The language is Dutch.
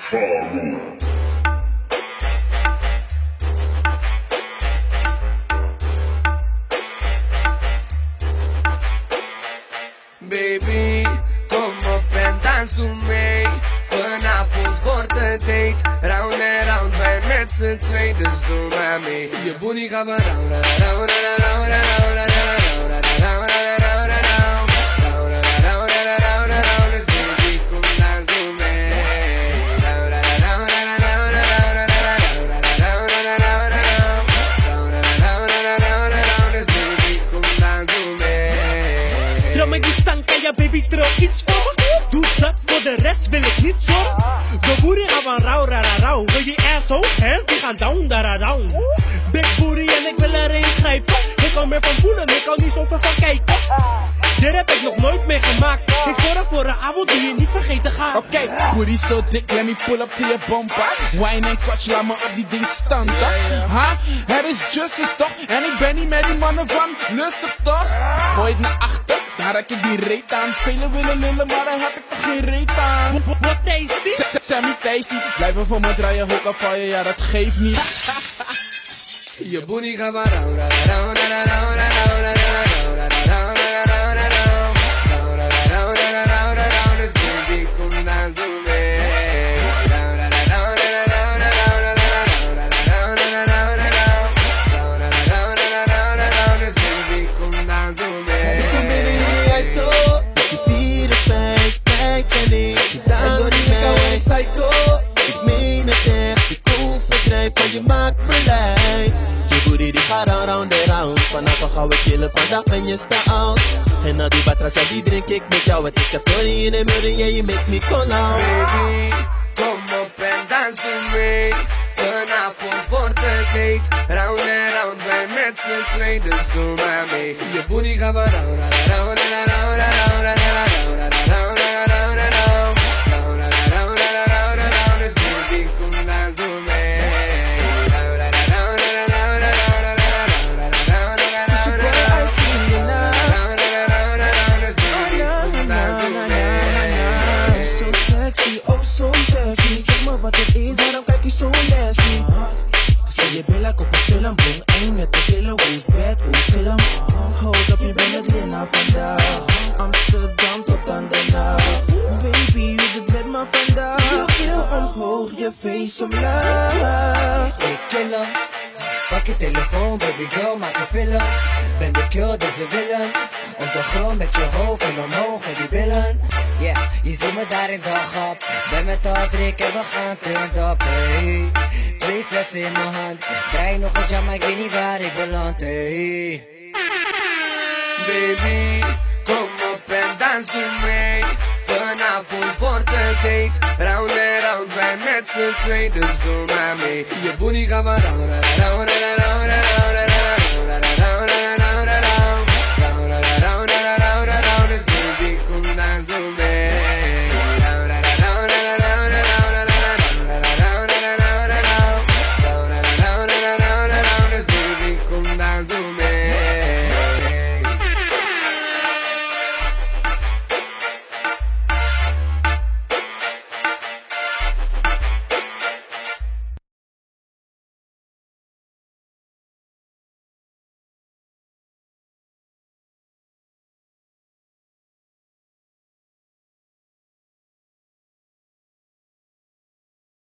fogo. Baby, como pendazul mei Până a fost born date Round and round, mai merg să-ți vei Deci lumea mei E bunica mă round, round, round, round, round, round, round en ja baby trouw iets voor Doe dat, voor de rest wil ik niet zorgen De boerie gaan van rauw, rara rauw. Wil je ass zo, hands die gaan down, dara down. Big booty en ik wil erin grijpen. Ik hou meer van voelen, ik hou niet zoveel van kijken. Dit heb ik nog nooit meegemaakt Ik zorg voor een avond die je niet vergeten gaat. Oké, booty so dik, let me pull up to your bumper. Wine en kotje, laat me op die ding standen. Ha, het is justice toch? En ik ben niet met die mannen van lustig toch? Gooi het naar achter, daar heb ik die reet aan. Velen willen lullen, maar daar heb ik toch geen reet aan. Wat S- Sammy Tasty, blijven voor me draaien, hoek op van je, ja dat geeft niet. Je booty gaat maar round, round, round, round, round, round, round, round, round, round, round, round, round, round. Round, round, round, round, round, round, dus baby, kom dans voor mij. Round, Vanavond gaan we chillen, vandaag ben je sta out. En al die batras, ja die drink ik met jou. Het is café in de muren, yeah, you make me call out. Baby, kom op en dans mij. Vanavond wordt het heet. Round en round, wij met z'n twee, dus doe maar mee. Je booty gaat maar wat het is, kijk je zo nasty? Ze je billen, kop een film, boom, één met de killen Who's bad, who kill? Hold up, je bent met Lina vandaag Amsterdam tot aan de nacht Baby, je doet met me vandaag Je viel omhoog, je face omlaag Ik kill hem. Pak je telefoon, baby girl, maak een film. Ben de kill, dus ze willen. Op met je hoofd en omhoog met die billen. Yeah, daar in de grap. Ben met al drie en we gaan turned up, hey. Twee flessen in mijn hand. Draai nog een jam, maar ik weet niet waar ik beland, hey. Baby, kom op en dans mij. Vanavond wordt het date. Round en round, wij met z'n twee, dus doe maar mee. Je booty gaat maar round, round, round, round, round,